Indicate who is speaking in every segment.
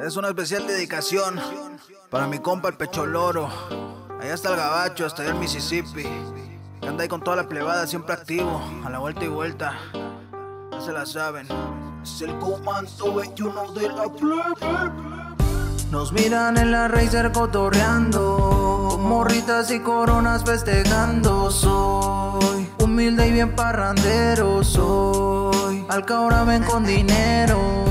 Speaker 1: Es una especial dedicación para mi compa el pecho loro. Allá está el gabacho, hasta allá el Mississippi. Que anda ahí con toda la plebada, siempre activo, a la vuelta y vuelta. Ya se la saben.
Speaker 2: Es el comando 21 de la plebe.
Speaker 3: Nos miran en la Razer cotorreando, morritas y coronas festejando. Soy humilde y bien parrandero, soy. Al ahora ven con dinero.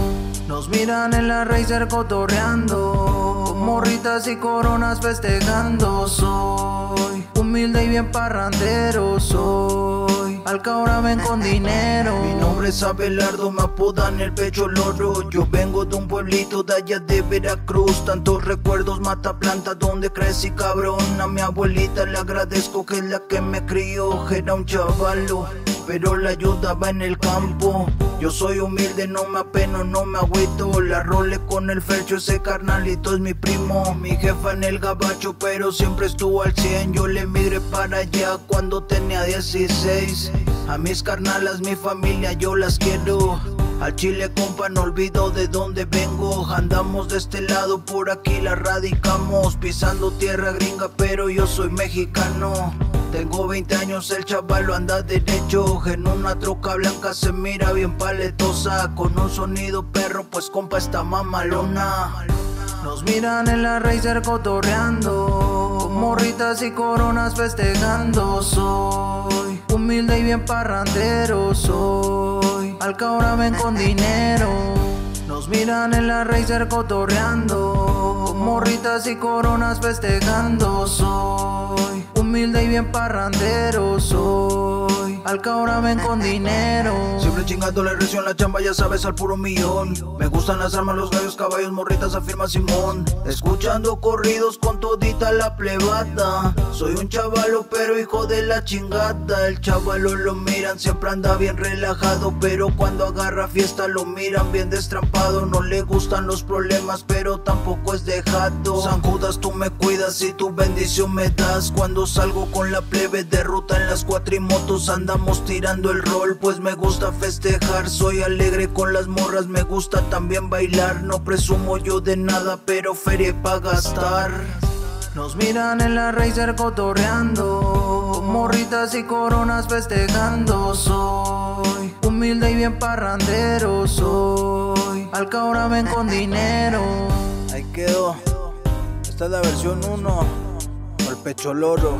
Speaker 3: Nos miran en la Razer cotorreando, morritas y coronas festejando. Soy humilde y bien parrandero, soy. Al ahora ven con dinero.
Speaker 2: Mi nombre es Abelardo, me apodan el pecho loro. Yo vengo de un pueblito de allá de Veracruz. Tantos recuerdos, mata planta donde crecí cabrón. A mi abuelita le agradezco que es la que me crió. Era un chavalo pero la ayudaba en el campo. Yo soy humilde, no me apeno, no me agüito. La role con el fercho, ese carnalito es mi primo. Mi jefa en el gabacho, pero siempre estuvo al 100. Yo le migré para allá cuando tenía 16. A mis carnalas, mi familia, yo las quiero. Al chile compa no olvido de dónde vengo Andamos de este lado, por aquí la radicamos Pisando tierra gringa pero yo soy mexicano tengo 20 años, el chaval lo anda derecho. En una troca blanca se mira bien paletosa. Con un sonido perro, pues compa está mamalona.
Speaker 3: Nos miran en la Razer cotorreando. Morritas y coronas festejando. Soy humilde y bien parrandero. Soy al ahora ven con dinero. Nos miran en la Razer cotorreando. Morritas y coronas festejando. Soy humilde y bien parrandero soy. Al ahora ven con dinero.
Speaker 2: Siempre chingando la región, la chamba, ya sabes, al puro millón. Me gustan las armas, los gallos, caballos, morritas, afirma Simón. Escuchando corridos con todita la plebata. Soy un chavalo, pero hijo de la chingada. El chavalo lo miran, siempre anda bien relajado. Pero cuando agarra fiesta lo miran bien destrampado. No le gustan los problemas, pero tampoco es dejado. San Judas, tú me cuidas y tu bendición me das. Cuando salgo con la plebe de ruta en las cuatrimotos, andamos tirando el rol. Pues me gusta festejar, soy alegre con las morras, me gusta también bailar. No presumo yo de nada, pero feria para gastar.
Speaker 3: Nos miran en la Razer cotorreando, morritas y coronas festejando. Soy humilde y bien parrandero, soy. Al ahora ven con dinero.
Speaker 1: Esta es la versión 1. El pecho loro.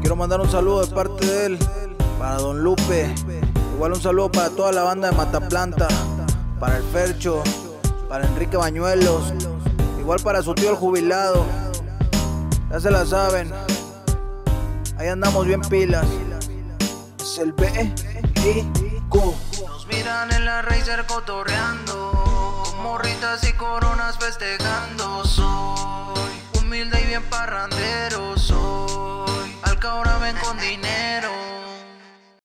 Speaker 1: Quiero mandar un saludo de parte de él para Don Lupe. Igual un saludo para toda la banda de Mataplanta. Para el Fercho. Para Enrique Bañuelos. Igual para su tío el jubilado. Ya se la saben. Ahí andamos bien pilas.
Speaker 2: Es el B Q.
Speaker 3: Nos miran en la Razer cotorreando. Morritas y coronas festejando. Soy humilde y bien parrandero. Soy al ahora ven con dinero.